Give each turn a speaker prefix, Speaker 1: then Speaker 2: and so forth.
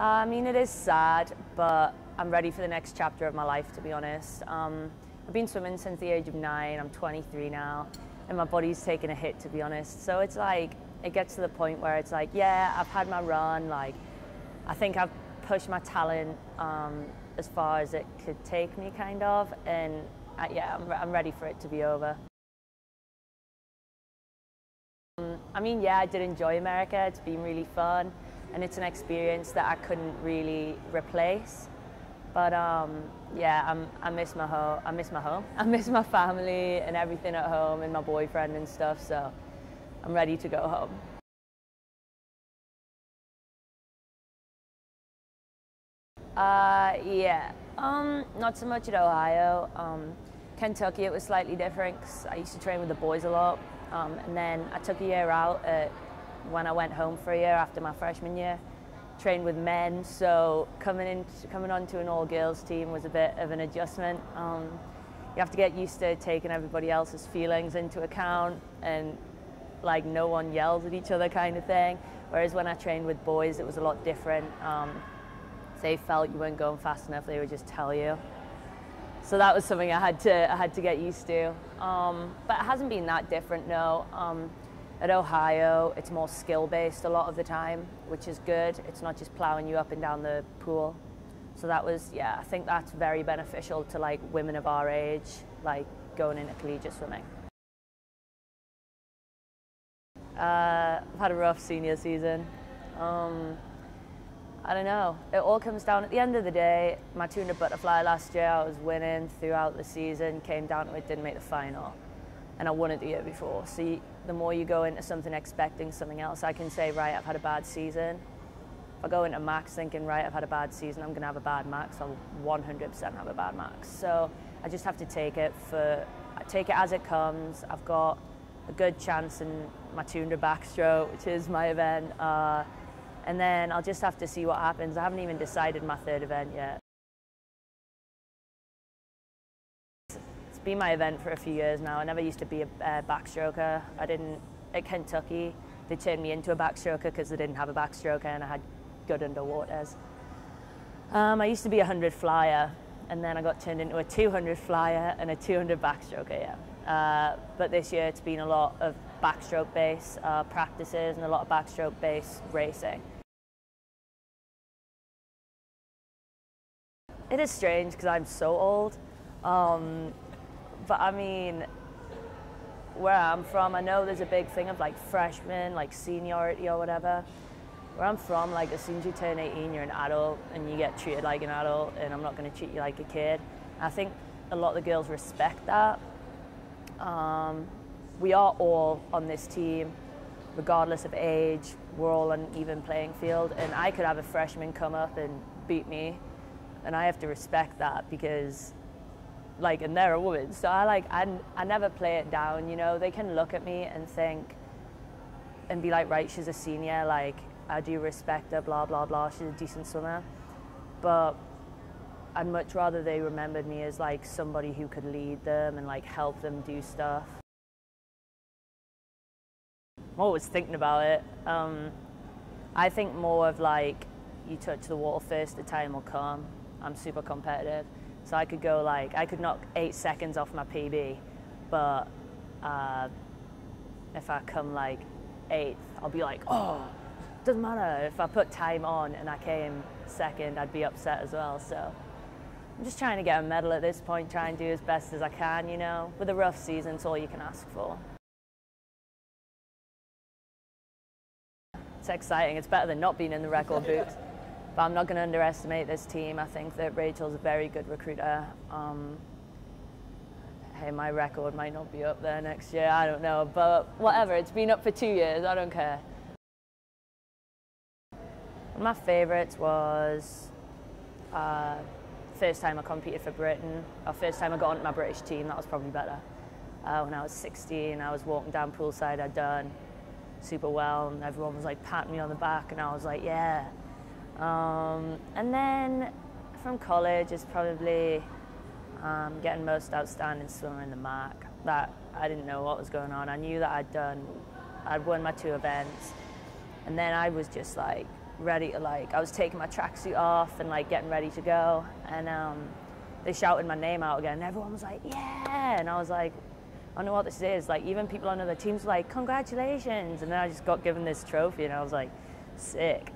Speaker 1: I mean, it is sad, but I'm ready for the next chapter of my life, to be honest. Um, I've been swimming since the age of nine. I'm 23 now, and my body's taken a hit, to be honest. So it's like, it gets to the point where it's like, yeah, I've had my run. Like, I think I've pushed my talent um, as far as it could take me, kind of. And uh, yeah, I'm, I'm ready for it to be over. Um, I mean, yeah, I did enjoy America. It's been really fun and it's an experience that I couldn't really replace. But um, yeah, I'm, I miss my home. I miss my home. I miss my family and everything at home and my boyfriend and stuff. So I'm ready to go home. Uh, yeah, um, not so much at Ohio. Um, Kentucky, it was slightly different because I used to train with the boys a lot. Um, and then I took a year out at when I went home for a year after my freshman year. Trained with men, so coming in, coming onto an all-girls team was a bit of an adjustment. Um, you have to get used to taking everybody else's feelings into account and like no one yells at each other kind of thing. Whereas when I trained with boys, it was a lot different. Um, they felt you weren't going fast enough, they would just tell you. So that was something I had to I had to get used to. Um, but it hasn't been that different, no. Um, at Ohio, it's more skill based a lot of the time, which is good. It's not just plowing you up and down the pool. So that was, yeah, I think that's very beneficial to like women of our age, like going into collegiate swimming. Uh, I've had a rough senior season. Um, I don't know. It all comes down at the end of the day. My 200 butterfly last year, I was winning throughout the season. Came down to it, didn't make the final and I won it the year before. So you, the more you go into something expecting something else, I can say, right, I've had a bad season. If I go into MACs thinking, right, I've had a bad season, I'm going to have a bad MACs, I'll 100% have a bad MACs. So I just have to take it for, take it as it comes. I've got a good chance in my 200 backstroke, which is my event. Uh, and then I'll just have to see what happens. I haven't even decided my third event yet. Been my event for a few years now. I never used to be a uh, backstroker. I didn't, at Kentucky, they turned me into a backstroker because they didn't have a backstroker and I had good underwaters. Um, I used to be a 100 flyer and then I got turned into a 200 flyer and a 200 backstroker, yeah. Uh, but this year it's been a lot of backstroke base uh, practices and a lot of backstroke base racing. It is strange because I'm so old. Um, but I mean, where I'm from, I know there's a big thing of like freshmen, like seniority or whatever. Where I'm from, like as soon as you turn 18, you're an adult and you get treated like an adult, and I'm not going to treat you like a kid. I think a lot of the girls respect that. Um, we are all on this team, regardless of age. We're all on an even playing field, and I could have a freshman come up and beat me, and I have to respect that because like, and they're a woman. So I like, I, I never play it down, you know. They can look at me and think, and be like, right, she's a senior, like, I do respect her, blah, blah, blah, she's a decent swimmer. But I'd much rather they remembered me as like somebody who could lead them and like help them do stuff. I'm always thinking about it. Um, I think more of like, you touch the water first, the time will come. I'm super competitive. So I could go like, I could knock eight seconds off my PB, but uh, if I come like eighth, I'll be like, oh, doesn't matter. If I put time on and I came second, I'd be upset as well. So I'm just trying to get a medal at this point, try and do as best as I can, you know. With a rough season, it's all you can ask for. It's exciting. It's better than not being in the record books. But I'm not going to underestimate this team. I think that Rachel's a very good recruiter. Um, hey, my record might not be up there next year. I don't know. But whatever. It's been up for two years. I don't care. my favourites was uh, first time I competed for Britain, or first time I got onto my British team, that was probably better. Uh, when I was 16, I was walking down poolside, I'd done super well, and everyone was like patting me on the back, and I was like, yeah, um, and then from college is probably um, getting most outstanding swimmer in the MAC. That I didn't know what was going on. I knew that I'd done, I'd won my two events, and then I was just like ready to like, I was taking my tracksuit off and like getting ready to go, and um, they shouted my name out again. And everyone was like, yeah, and I was like, I don't know what this is. Like even people on other teams were like, congratulations, and then I just got given this trophy, and I was like, sick.